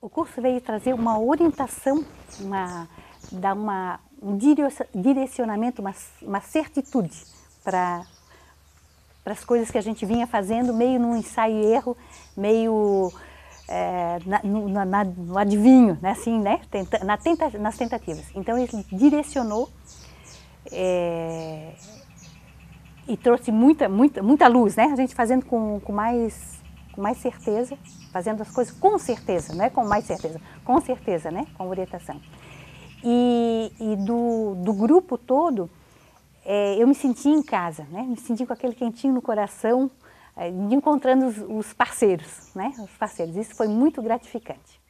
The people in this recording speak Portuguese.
O curso veio trazer uma orientação, uma, dar uma, um direcionamento, uma, uma certitude para as coisas que a gente vinha fazendo, meio num ensaio e erro, meio é, na, no, na, no, adivinho, né, assim, né, Tenta, na tenta, nas tentativas. Então ele direcionou é, e trouxe muita, muita, muita luz, né, a gente fazendo com, com mais mais certeza, fazendo as coisas com certeza, não é com mais certeza, com certeza, né? Com orientação. E, e do, do grupo todo, é, eu me senti em casa, né? Me senti com aquele quentinho no coração, é, encontrando os, os parceiros, né? Os parceiros. Isso foi muito gratificante.